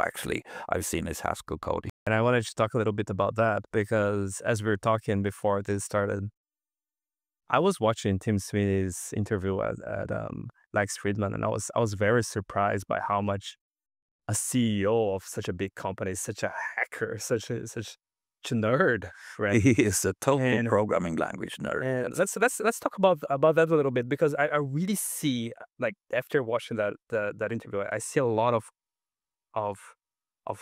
Oh, actually, I've seen his Haskell code. And I wanted to talk a little bit about that because as we were talking before this started, I was watching Tim Sweeney's interview at, at um, Lex Fridman, and I was I was very surprised by how much a CEO of such a big company, such a hacker, such a such a nerd, right? He is a total And- programming language nerd. And let's let's let's talk about about that a little bit because I, I really see like after watching that the, that interview, I see a lot of of of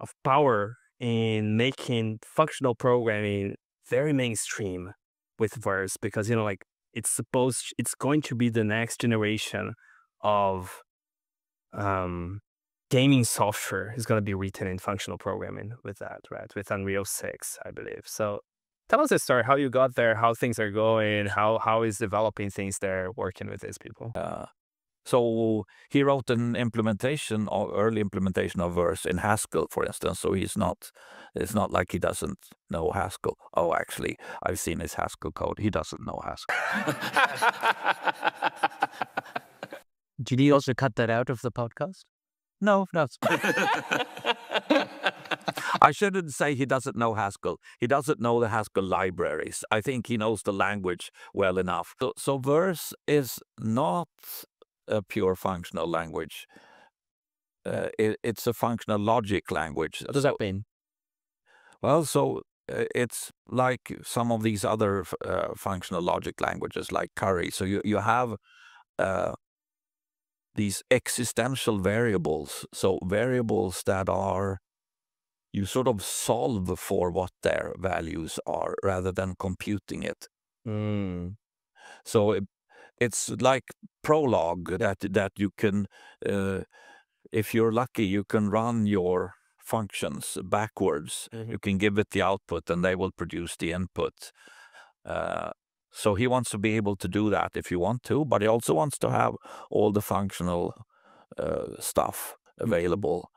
of power in making functional programming very mainstream with verse because you know like it's supposed it's going to be the next generation of um gaming software is going to be written in functional programming with that right? With unreal 6 i believe. So tell us a story how you got there how things are going how how is developing things there working with these people? Uh, so he wrote an implementation or early implementation of verse in Haskell, for instance. So he's not, it's not like he doesn't know Haskell. Oh, actually, I've seen his Haskell code. He doesn't know Haskell. Did you also cut that out of the podcast? No, that's. I shouldn't say he doesn't know Haskell. He doesn't know the Haskell libraries. I think he knows the language well enough. So, so verse is not a pure functional language. Uh, it, it's a functional logic language. What does that mean? Well, so uh, it's like some of these other uh, functional logic languages, like Curry. So you you have uh, these existential variables. So variables that are you sort of solve for what their values are rather than computing it. mm. So it, it's like Prolog that that you can, uh, if you're lucky, you can run your functions backwards. Mhm. You can give it the output, and they will produce the input. Uh, so he wants to be able to do that if you want to, but he also wants to have all the functional uh, stuff available.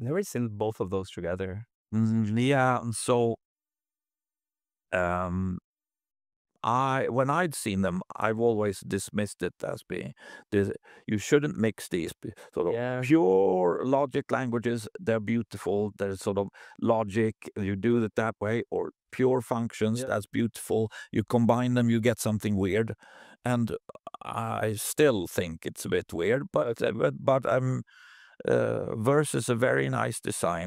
never seen both of those together Mm, yeah, and so um I when I'd seen them, I've always dismissed it as being this, you shouldn't mix these sort of Yeah. pure logic languages. They're beautiful. They're sort of logic. You do it that way, or pure functions. Yeah. That's beautiful. You combine them, you get something weird. And I still think it's a bit weird, but uh, but, but um, uh, verse is a very nice design.